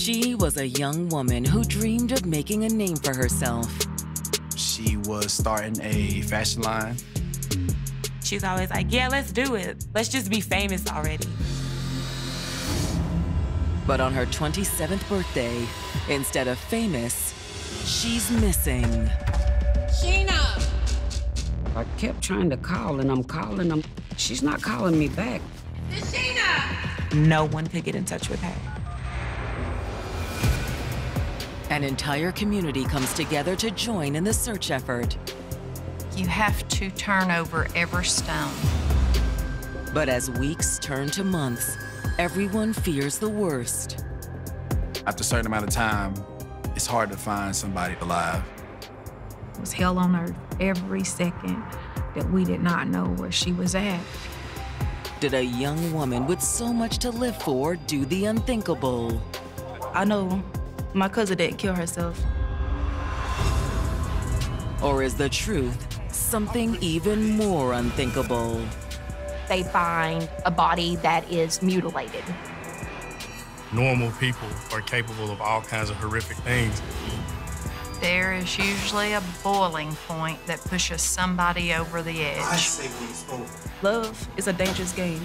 She was a young woman who dreamed of making a name for herself. She was starting a fashion line. She's always like, yeah, let's do it. Let's just be famous already. But on her 27th birthday, instead of famous, she's missing. Sheena! I kept trying to call and I'm calling them. She's not calling me back. Sheena! No one could get in touch with her. An entire community comes together to join in the search effort. You have to turn over every stone. But as weeks turn to months, everyone fears the worst. After a certain amount of time, it's hard to find somebody alive. It was hell on earth every second that we did not know where she was at. Did a young woman with so much to live for do the unthinkable? I know my cousin didn't kill herself. Or is the truth something even more unthinkable? They find a body that is mutilated. Normal people are capable of all kinds of horrific things. There is usually a boiling point that pushes somebody over the edge. I should say we're love is a dangerous game.